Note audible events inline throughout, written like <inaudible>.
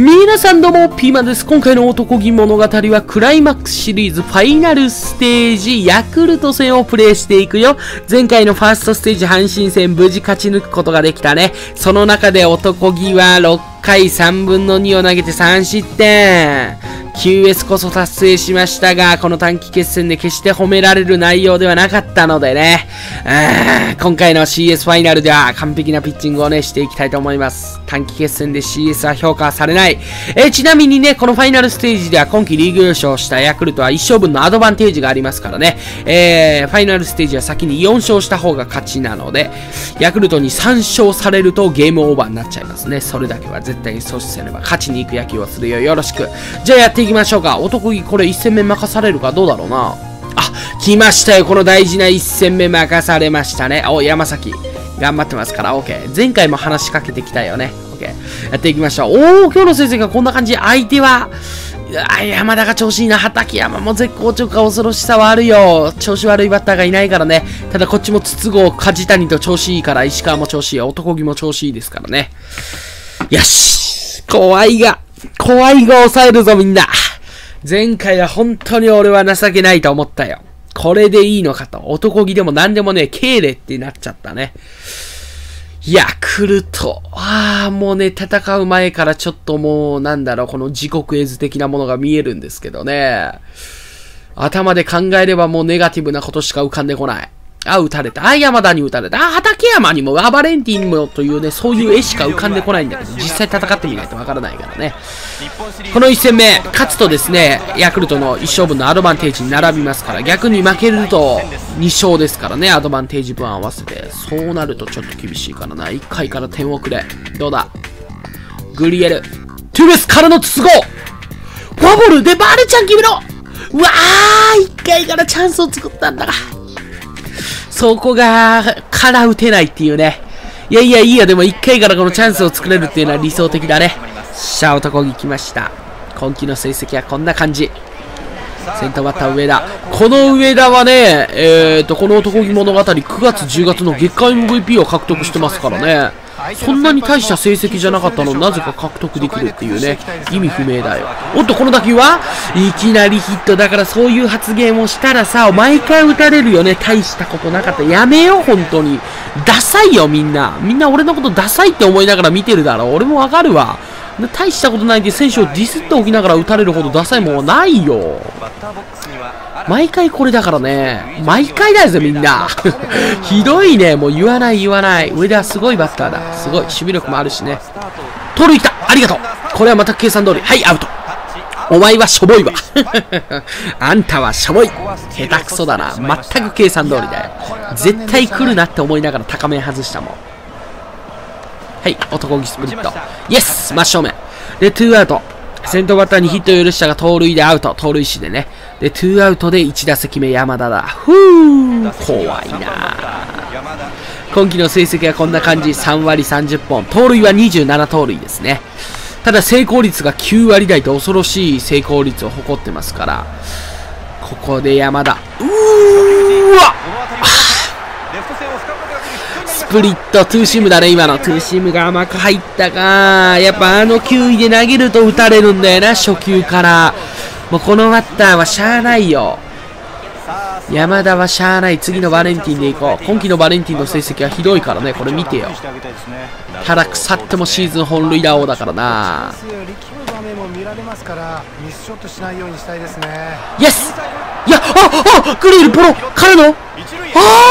皆さんどうも、ピーマンです。今回の男気物語はクライマックスシリーズファイナルステージヤクルト戦をプレイしていくよ。前回のファーストステージ阪神戦無事勝ち抜くことができたね。その中で男気は6回3分の2を投げて3失点。QS こそ達成しましたが、この短期決戦で決して褒められる内容ではなかったのでね、今回の CS ファイナルでは完璧なピッチングをね、していきたいと思います。短期決戦で CS は評価されない。えちなみにね、このファイナルステージでは今季リーグ優勝したヤクルトは1勝分のアドバンテージがありますからね、えー、ファイナルステージは先に4勝した方が勝ちなので、ヤクルトに3勝されるとゲームオーバーになっちゃいますね。それだけは絶対に阻止せねば勝ちに行く野球をするよ。よろしく。じゃあやっていきましょうか。男気これ1戦目任されるか？どうだろうな。あ、来ましたよ。この大事な1戦目任されましたね。お、山崎。頑張ってますから、OK。前回も話しかけてきたよね。OK。やっていきましょう。おー、今日の先生がこんな感じ。相手は、あ山田が調子いいな。畠山も絶好調か恐ろしさはあるよ。調子悪いバッターがいないからね。ただこっちも筒香、梶谷と調子いいから、石川も調子いい。男気も調子いいですからね。よし怖いが、怖いが抑えるぞみんな。前回は本当に俺は情けないと思ったよ。これでいいのかと。男気でも何でもね、敬礼ってなっちゃったね。ヤクルト。ああ、もうね、戦う前からちょっともう、なんだろう、この自国絵図的なものが見えるんですけどね。頭で考えればもうネガティブなことしか浮かんでこない。あ、撃たれた。あ、山田に撃たれた。あ、畠山にも、アバレンティンもというね、そういう絵しか浮かんでこないんだけど、実際戦ってみないとわからないからね。この1戦目、勝つとですね、ヤクルトの1勝分のアドバンテージに並びますから、逆に負けると2勝ですからね、アドバンテージ分合わせて。そうなるとちょっと厳しいからな。1回から点をくれ。どうだ？グリエル。トゥーベスからの筒子フォアボールでバールちゃん決めろうわー !1 回からチャンスを作ったんだが。そこが、から打てないっていうね。いやいやいいや、でも1回からこのチャンスを作れるっていうのは理想的だね。しゃあ、男気来ました。今季の成績はこんな感じ。先頭バッター上田。この上田はね、えーと、この男気物語9月10月の月間 MVP を獲得してますからね。そんなに大した成績じゃなかったのなぜか獲得できるっていうね、意味不明だよ。おっと、この打球はいきなりヒット。だからそういう発言をしたらさ、毎回打たれるよね。大したことなかった。やめよ、本当に。ダサいよ、みんな。みんな俺のことダサいって思いながら見てるだろ。俺もわかるわ。大したことないんで選手をディスっておきながら打たれるほどダサいもんはないよ。毎回これだからね。毎回だぜ、みんな。<laughs> ひどいね。もう言わない言わない。上田はすごいバッターだ。すごい。守備力もあるしね。盗塁来たありがとうこれはまた計算通り。はい、アウト。お前はしょぼいわ。<laughs> あんたはしょぼい。下手くそだな。全く計算通りだよ。絶対来るなって思いながら高め外したもん。はい、男気スプリット。イエス真正面。で、ツーアウト。先頭バッターにヒットを許したが盗塁でアウト。盗塁死でね。で、ツーアウトで1打席目山田だ。ふぅ怖いな今季の成績はこんな感じ。3割30本。盗塁は27盗塁ですね。ただ成功率が9割台と恐ろしい成功率を誇ってますから。ここで山田。うーわスプリット、ツーシームだね、今の。ツーシームが甘く入ったか。やっぱあの球威で投げると打たれるんだよな、初球から。もうこのバッターはしゃあないよ。山田はしゃあない。次のバレンティンでいこう。今季のバレンティンの成績はひどいからね。これ見てよ。ただ腐ってもシーズン本塁打王だからな。イエスいや、あ、あ、グリールポロ彼の？あ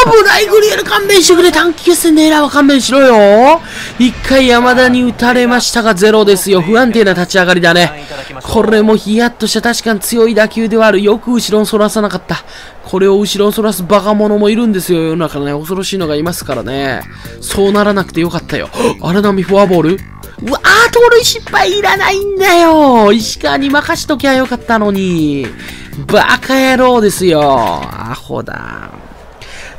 ー、ブライグリエル勘弁してくれ。短期決戦でエラーは勘弁しろよ。一回山田に打たれましたがゼロですよ。不安定な立ち上がりだね。これもヒヤッとした確かに強い打球ではある。よく後ろにそらさなかった。これを後ろにそらすバカ者もいるんですよ。世の中ね。恐ろしいのがいますからね。そうならなくてよかったよ。荒波フォアボール？うわー、盗塁失敗いらないんだよ。石川に任しときゃよかったのに。バカ野郎ですよ。アホだ。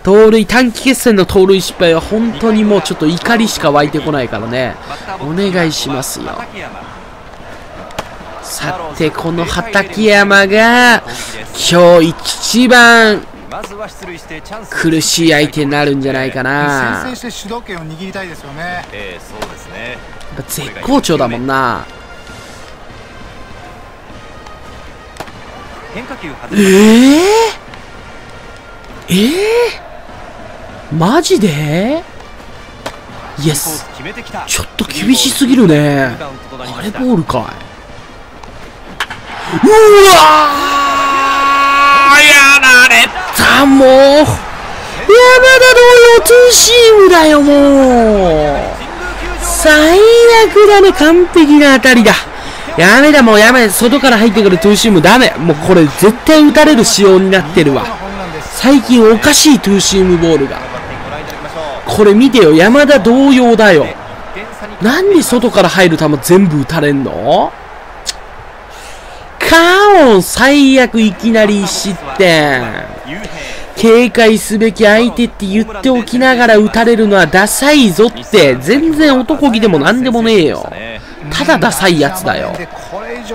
盗塁、短期決戦の盗塁失敗は本当にもうちょっと怒りしか湧いてこないからね。お願いしますよ。さて、この畠山が、今日一番、苦しい相手になるんじゃないかな。ぱ絶好調だもんな。えー、えー、マジで？イエス。ちょっと厳しすぎるね。あれボールかいうわやられたもう。山田の四ツーシームだよもう。最悪だね完璧な当たりだ。やめだもうやめ外から入ってくるトゥーシームダメ。もうこれ絶対打たれる仕様になってるわ。最近おかしいトゥーシームボールが。これ見てよ山田同様だよ。なんで外から入る球全部打たれんの？カーオン最悪いきなり失点。警戒すべき相手って言っておきながら打たれるのはダサいぞって全然男気でも何でもねえよ。ただダサいやつだよ。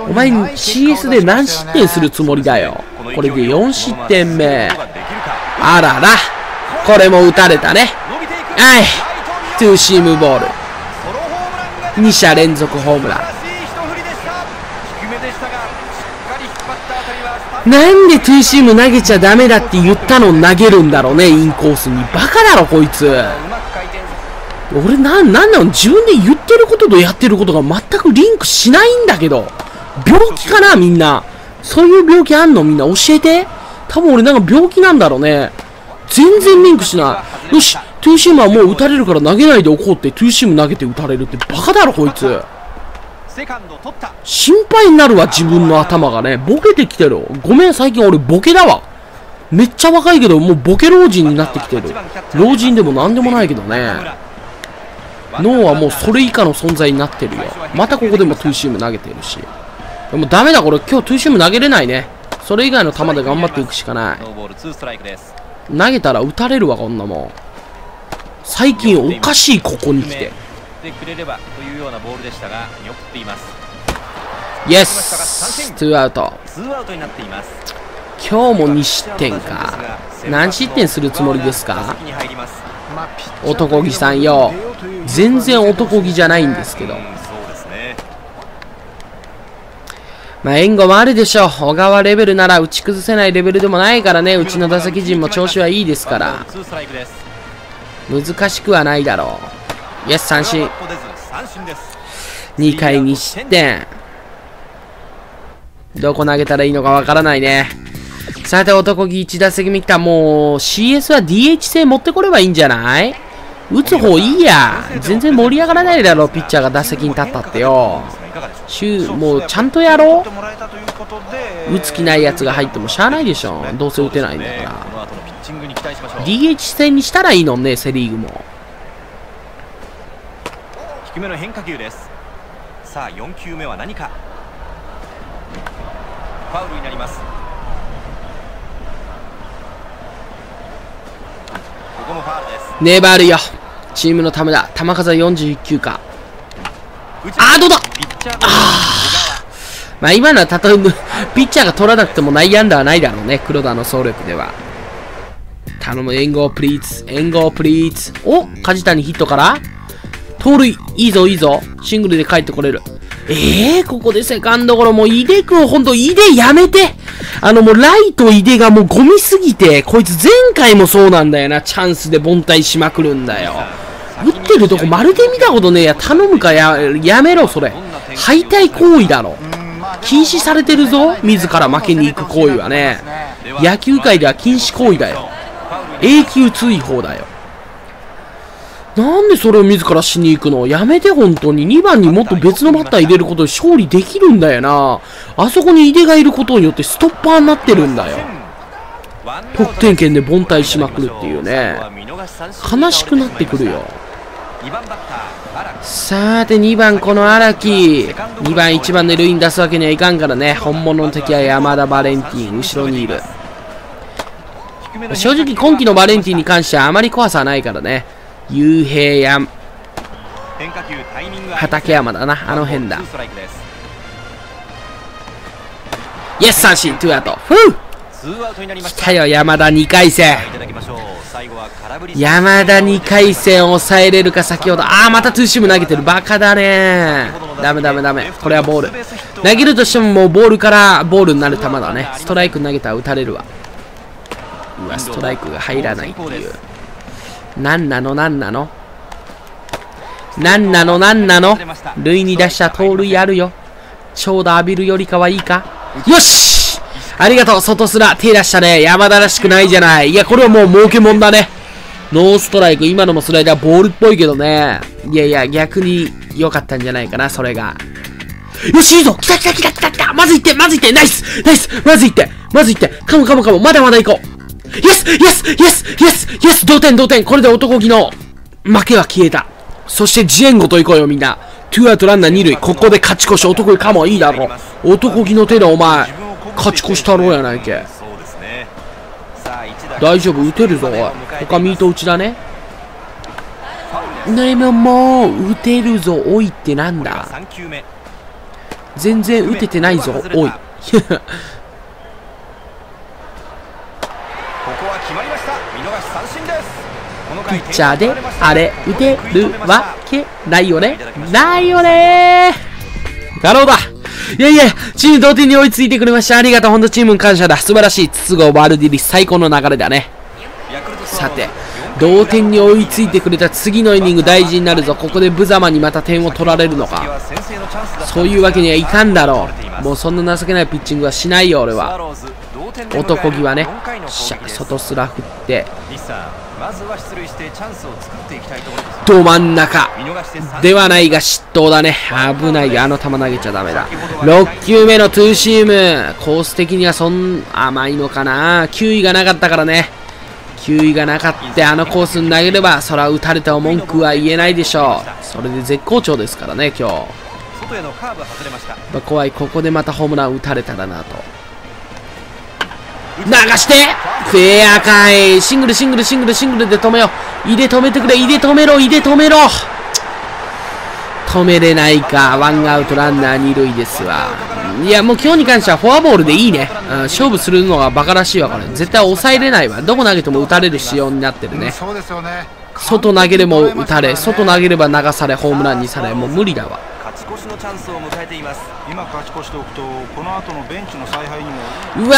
お前 CS で何失点するつもりだよ。これで4失点目。あらら。これも打たれたね。はい。トゥーシームボール。2者連続ホームラン。なんでトゥーシーム投げちゃダメだって言ったの投げるんだろうね、インコースに。バカだろ、こいつ。俺、な、なんなの？自分で言ってることとやってることが全くリンクしないんだけど。病気かな、みんな。そういう病気あんの？みんな教えて。多分俺なんか病気なんだろうね。全然リンクしない。よし、トゥーシームはもう打たれるから投げないでおこうって、トゥーシーム投げて打たれるってバカだろ、こいつ。心配になるわ、自分の頭がね。ボケてきてる。ごめん、最近俺ボケだわ。めっちゃ若いけど、もうボケ老人になってきてる。老人でも何でもないけどね。脳はもうそれ以下の存在になってるよ。またここでもトゥーシーム投げてるし。でもダメだ、これ今日トゥーシーム投げれないね。それ以外の球で頑張っていくしかない。投げたら打たれるわ、こんなもん。最近おかしい、ここに来て。てくれればというようなボールでしたが見送っています。イエスツーアウト。ツーアウトになっています。今日も2失点か。何失点するつもりですか？男気さんよ。全然男気じゃないんですけど。まあ、援護もあるでしょう。小川レベルなら打ち崩せないレベルでもないからね。うちの打席陣も調子はいいですから。難しくはないだろう。イエス三振。2回2失点。どこ投げたらいいのかわからないね。さて男気1打席目来た。もう CS は DH 制持ってこればいいんじゃない？打つ方いいや。全然盛り上がらないだろうピッチャーが打席に立ったってよ。もうちゃんとやろう。打つ気ないやつが入ってもしゃあないでしょ。どうせ打てないんだから。DH 戦にしたらいいのねセ・リーグも。低めの変化球です。さあ4球目は何か。ファウルになります。ここもファウルです。粘るよ。チームのためだ。球数は41球か。あーどうだ。あまあ今のはたとえ <laughs> ピッチャーが取らなくても内野安打はないだろうね。黒田の総力では。頼む援護プリーツ。援護プリーツ。お梶谷ヒットから盗塁。いいぞ、いいぞ。シングルで帰ってこれる。ええー、ここでセカンドゴロ。もう、井出くん、ほんと、井出やめて。あの、もう、ライト井出がもうゴミすぎて、こいつ前回もそうなんだよな。チャンスで凡退しまくるんだよ。打ってるとこまるで見たことねえや。頼むかや、やめろ、それ。敗退行為だろ。禁止されてるぞ。自ら負けに行く行為はね。野球界では禁止行為だよ。永久追放だよ。なんでそれを自らしに行くの？やめて本当に。2番にもっと別のバッター入れることで勝利できるんだよな。あそこに井出がいることによってストッパーになってるんだよ。得点圏で凡退しまくるっていうね。悲しくなってくるよ。さて2番この荒木2番1番で塁に出すわけにはいかんからね本物の敵は山田バレンティン後ろにいる正直今季のバレンティンに関してはあまり怖さはないからね幽閉や畠山だなあの辺だ。イエス三振ツーアウト。フー来たよ山田2回戦。山田2回戦抑えれるか先ほど。ああまたツーシーム投げてる。バカだね。ダメダメダメ。これはボール。投げるとしてももうボールからボールになる球だね。ストライク投げたら打たれるわ。うわストライクが入らないっていう何なの？何なの？何なの？何なの？塁に出した盗塁あるよ。長打浴びるよりかはいいか？よし！ありがとう。外すら手出したね。山田らしくないじゃない。いやこれはもう儲けもんだね。ノーストライク。今のもスライダーボールっぽいけどね。いやいや逆に良かったんじゃないかなそれが。よしいいぞ！来た来た来た来た来た！まずいってまずいって！ナイス！ナイス！まずいって！まずいって！カモカモカモ！まだまだ行こうイエスイエスイエスイエスイエス同点同点。これで男気の負けは消えた。そしてジエンゴと行こうよみんな。ツーアウトランナー二塁。ここで勝ち越し男気かもいいだろう。男気の手でお前。勝ち越したろうやないけ。大丈夫？打てるぞおい。他ミート打ちだね。でももう打てるぞおいってなんだ。全然打ててないぞおいここは決まりました見逃し三振ですこのピッチャーであれ打てるわけないよねないよねだろうだいやいや、チーム同点に追いついてくれました。ありがとう。ほんとチームに感謝だ。素晴らしい。筒香バルディリ最高の流れだね。さて、同点に追いついてくれた次のイニング大事になるぞ。ここで無様にまた点を取られるのか。そういうわけにはいかんだろう。もうそんな情けないピッチングはしないよ、俺は。男気はね。よっしゃ、外すら振って、まずは出塁してチャンスを作っていきたいところですど真ん中。ではないが失投だね。危ないが、あの球投げちゃダメだ。6球目のツーシーム。コース的にはそん、甘いのかな。球威がなかったからね。球威がなかったあのコースに投げれば、そら打たれても文句は言えないでしょう。それで絶好調ですからね、今日。ま怖い、ここでまたホームラン打たれたらなと。流して。フェアかい。シングルシングルシングルシングルで止めよう。入れ止めてくれ。入れ止めろ。入れ止めろ。止めれないか。ワンアウトランナー二塁ですわ。いやもう今日に関してはフォアボールでいいね、うん、勝負するのがバカらしいわこれ。絶対抑えれないわ。どこ投げても打たれる仕様になってるね。そうですよね。外投げれも打たれ外投げれば流されホームランにされもう無理だわチャンスを迎えています。今勝ち越しておくと、この後のベンチの采配にも。うわ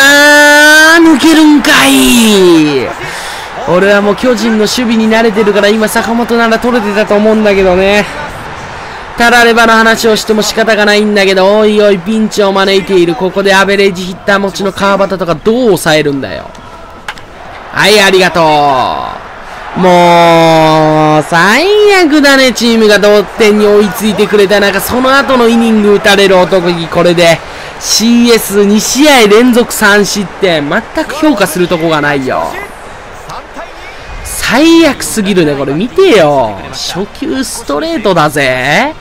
ー抜けるんかい。俺はもう巨人の守備に慣れてるから今坂本なら取れてたと思うんだけどね。たらればの話をしても仕方がないんだけどおいおいピンチを招いている。ここでアベレージヒッター持ちの川端とかどう抑えるんだよ。はいありがとうもう最悪だねチームが同点に追いついてくれた中その後のイニング打たれる男気これで CS2 試合連続3失点全く評価するとこがないよ。最悪すぎるねこれ見てよ。初球ストレートだぜ。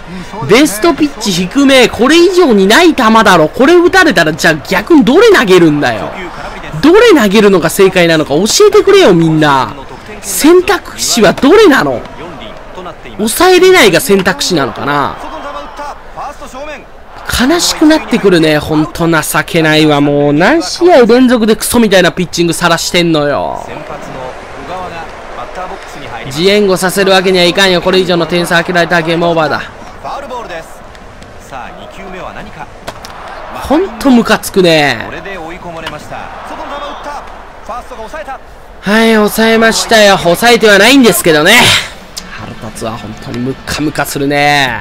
ベストピッチ低めこれ以上にない球だろ。これ打たれたらじゃあ逆にどれ投げるんだよ。どれ投げるのが正解なのか教えてくれよみんな。選択肢はどれなの？4輪となっています抑えれないが選択肢なのかな？悲しくなってくるねほんと情けないわ。もう何試合連続でクソみたいなピッチングさらしてんのよ。自援護させるわけにはいかんよ。これ以上の点差開けられたらゲームオーバーだ。ファウルボールです。さあ2球目は何か？ほんとムカつくこねれで追い込まれました外の球打ったファーストが抑えたはい抑えましたよ。抑えてはないんですけどね。腹立つわ本当にムカムカするね。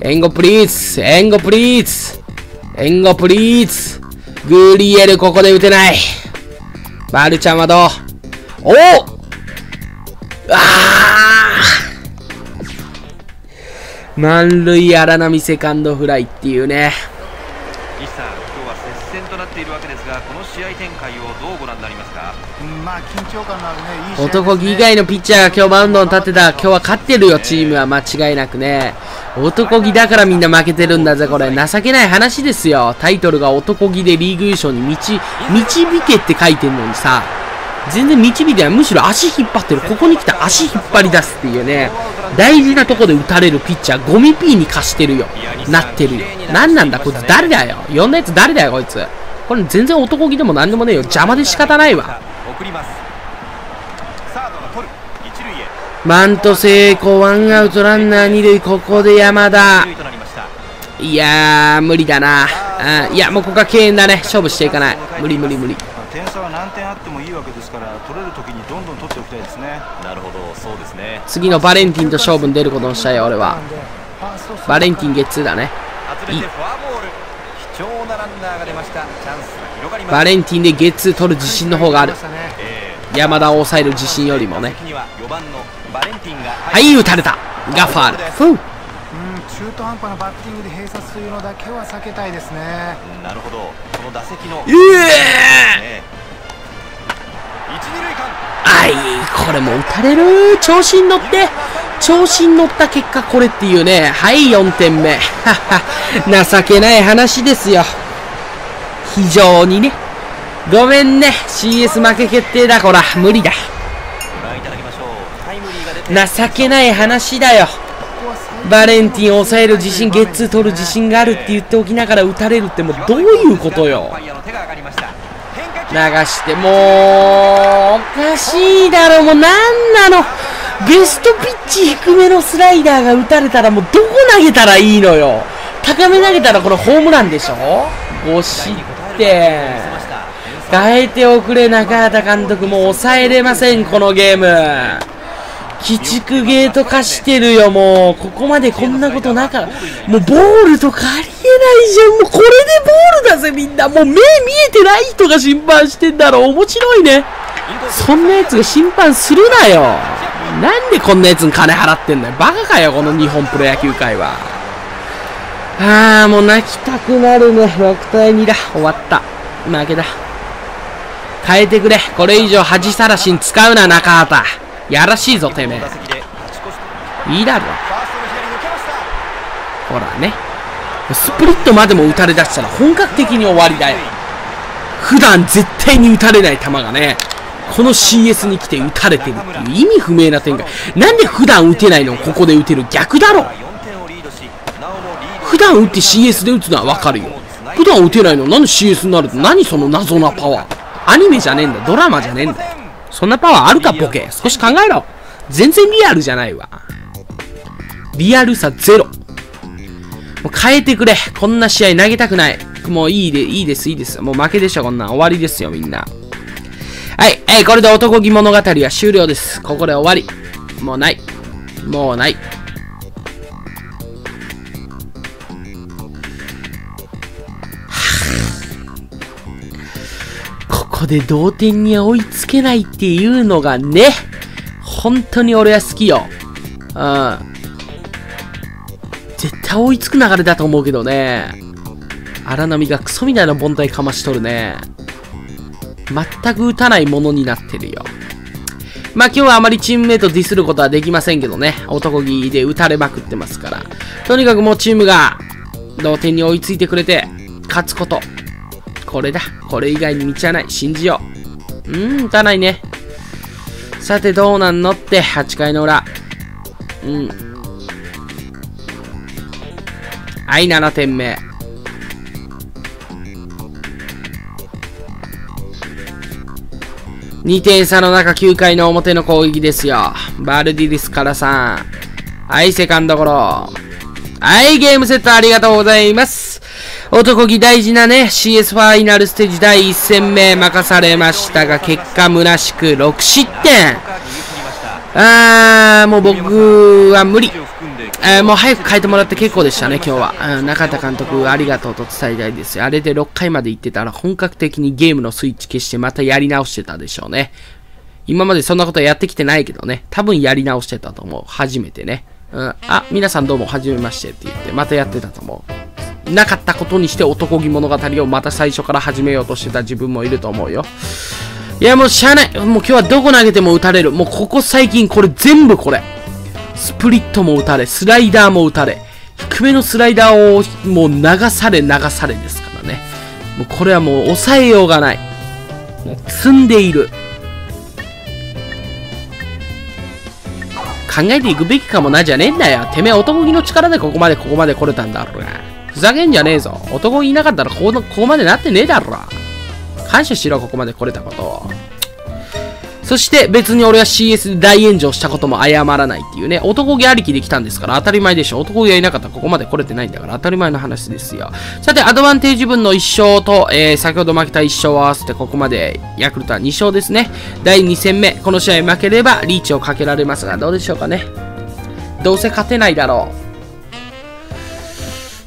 援護プリーズ援護プリーズ援護プリーズグリエルここで打てない。バルちゃんはどう？お！おあ満塁荒波セカンドフライっていうね。っているわけですがこの試合展開をどうご覧になりますか？うんまあ緊張感のあるね、いい男気以外のピッチャーが今日マウンドに立ってた。今日は勝ってるよチームは間違いなくね。男気だからみんな負けてるんだぜこれ。情けない話ですよ。タイトルが男気でリーグ優勝に導導けって書いてんのにさ。全然導いてない。むしろ足引っ張ってる。ここに来た足引っ張り出すっていうね。大事なとこで打たれるピッチャーゴミピーに貸してるよ。なってるよ。何なんだこいつ。誰だよ。呼んだやつ誰だよこいつこれ全然男気でも何でもねえよ邪魔で仕方ないわ送りますサードが取る一塁へバント成功、ワンアウトランナー二塁、ここで山田。となりましたいやー、無理だな。あいや、もうここは敬遠だね。勝負していかない。無理無理無理。まあ点差は何点あってもいいわけですから取れる時にどんどん取っておきたいですねなるほどそうですね次のバレンティンと勝負に出ることにしたよ、俺は。バレンティンゲッツーだね。外れバレンティンでゲッツー取る自信の方がある。え山田を抑える自信よりもね。は4番のバレンティンがはい、打たれた。がファール。ふううん中途半端なバッティングで閉鎖するのだけは避けたいですねなるほどこの打席のええあい、これも打たれる。調子に乗って。調子に乗った結果これっていうね。はい、4点目。はは、情けない話ですよ。非常にね。ごめんね。CS 負け決定だ、こら。無理だ。情けない話だよ。バレンティンを抑える自信、ゲッツー取る自信があるって言っておきながら打たれるってもうどういうことよ。流してもう、おかしいだろ、もうなんなの。ベストピッチ低めのスライダーが打たれたらもうどこ投げたらいいのよ。高め投げたらこれホームランでしょ ?5 失点。変えておくれ、中畑監督。もう抑えれません、このゲーム。鬼畜ゲート化してるよ、もう。ここまでこんなことなかもうボールとかありえないじゃん。もうこれでボールだぜ、みんな。もう目見えてない人が審判してんだろ。面白いね。そんなやつが審判するなよ。なんでこんなやつに金払ってんだよ。バカかよ、この日本プロ野球界は。あー、もう泣きたくなるね。6対2だ。終わった。負けだ。変えてくれ。これ以上恥さらしに使うな、中畑。やらしいぞ、てめえ。いいだろ。ほらね。スプリットまでも打たれ出したら本格的に終わりだよ。普段絶対に打たれない球がね、この CS に来て打たれてるっていう意味不明な展開。なんで普段打てないの？をここで打てる逆だろ4点をリードしなおもリード普段打って CS で打つのはわかるよ。普段打てないのなんで CS になると何その謎なパワー？アニメじゃねえんだ。ドラマじゃねえんだ。そんなパワーあるか、ボケ？少し考えろ。全然リアルじゃないわ。リアルさゼロ。もう変えてくれ。こんな試合投げたくない。もういいで、いいです、いいです。もう負けでしょ、こんなん。終わりですよ、みんな。はい、えーこれで男気物語は終了です。ここで終わり。もうない。もうない。ここで同点に追いつけないっていうのがね、本当に俺は好きよ。うん。絶対追いつく流れだと思うけどね。荒波がクソみたいな凡退かましとるね。全く打たないものになってるよ。まあ今日はあまりチームメイトディスることはできませんけどね。男気で打たれまくってますから。とにかくもうチームが同点に追いついてくれて、勝つこと。これだ。これ以外に道はない。信じよう。うーん、打たないね。さてどうなんのって、8回の裏。うん。はい、7点目。2点差の中9回の表の攻撃ですよ。バルディリスからさん。はい、セカンドゴロ。はい、ゲームセットありがとうございます。男気大事なね、CS ファイナルステージ第1戦目任されましたが、結果虚しく6失点。あー、もう僕は無理。えーもう早く変えてもらって結構でしたね、今日は。うん、中田監督、ありがとうと伝えたいです。あれで6回まで行ってたら、本格的にゲームのスイッチ消してまたやり直してたでしょうね。今までそんなことやってきてないけどね、多分やり直してたと思う。初めてね。うん、あ、皆さんどうも、はじめましてって言って、またやってたと思う。なかったことにして男気物語をまた最初から始めようとしてた自分もいると思うよ。いや、もうしゃあない。もう今日はどこ投げても打たれる。もうここ最近これ全部これ。スプリットも打たれ、スライダーも打たれ、低めのスライダーをもう流され流されですからね。もうこれはもう抑えようがない。もう積んでいる。考えていくべきかもなじゃねえんだよ。てめえ男気の力でここまでここまで来れたんだろうが。ふざけんじゃねえぞ。男いなかったらここのここまでなってねえだろ。感謝しろ、ここまで来れたことを。そして別に俺は CS で大炎上したことも謝らないっていうね、男気ありきで来たんですから当たり前でしょ。男気がいなかったらここまで来れてないんだから当たり前の話ですよ。さて、アドバンテージ分の1勝と、えー、先ほど負けた1勝を合わせてここまでヤクルトは2勝ですね。第2戦目、この試合負ければリーチをかけられますが、どうでしょうかね。どうせ勝てないだろう。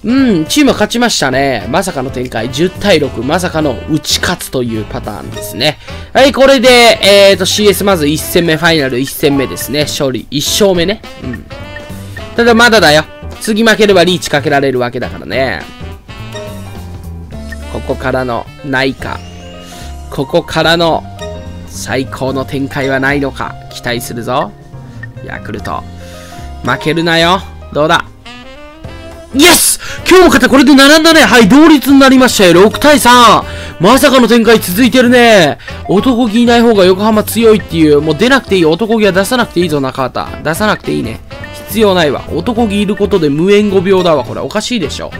うん、チームは勝ちましたね。まさかの展開。10対6。まさかの打ち勝つというパターンですね。はい、これで、えーと、CS まず1戦目、ファイナル1戦目ですね。勝利。1勝目ね。うん。ただまだだよ。次負ければリーチかけられるわけだからね。ここからのないか。ここからの最高の展開はないのか。期待するぞ。ヤクルト。負けるなよ。どうだ？イエス今日も勝ったこれで並んだねはい、同率になりましたよ !6 対 3! まさかの展開続いてるね男気いない方が横浜強いっていう、もう出なくていい。男気は出さなくていいぞ、中畑。出さなくていいね。必要ないわ。男気いることで無縁5秒だわ、これ。おかしいでしょ。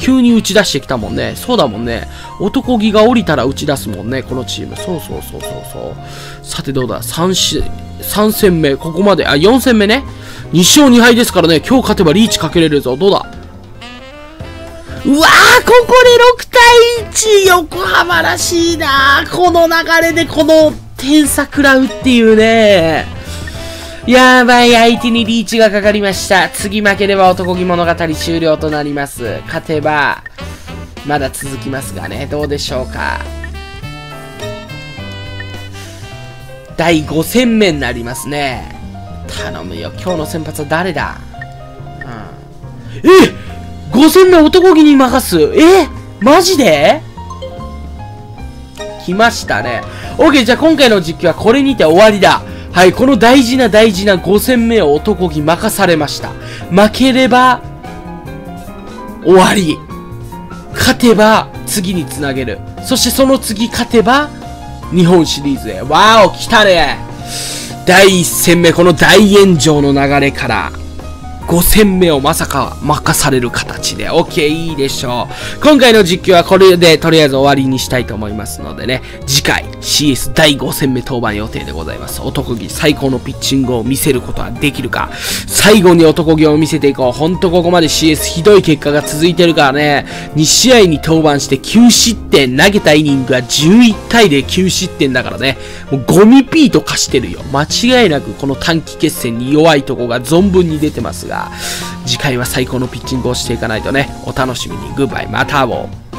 急に打ち出してきたもんね。そうだもんね。男気が降りたら打ち出すもんね、このチーム。そうそうそうそうそう。さてどうだ ?3 し、3戦目。ここまで。あ、4戦目ね。2勝2敗ですからね。今日勝てばリーチかけれるぞ。どうだ？うわーここで6対1横浜らしいな。この流れでこの点差食らうっていうね。やばい相手にリーチがかかりました。次負ければ男気物語終了となります。勝てばまだ続きますがね。どうでしょうか。第5戦目になりますね。頼むよ。今日の先発は誰だ、うん、えっ！5000の男気に任す？え？マジで？来ましたね。OK、じゃあ今回の実況はこれにて終わりだ。はい、この大事な大事な5戦目を男気任されました。負ければ、終わり。勝てば、次につなげる。そしてその次勝てば、日本シリーズへ。わーお、来たね第1戦目、この大炎上の流れから、5戦目をまさか任される形で、OK、いいでしょう。今回の実況はこれでとりあえず終わりにしたいと思いますのでね、次回 CS 第5戦目登板予定でございます。男気最高のピッチングを見せることはできるか。最後に男気を見せていこう。ほんとここまで CS ひどい結果が続いてるからね、2試合に登板して9失点、投げたイニングは11回で9失点だからね、もうゴミピーと化してるよ。間違いなくこの短期決戦に弱いとこが存分に出てますが、次回は最高のピッチングをしていかないとね、お楽しみに。グッバイ、またおう。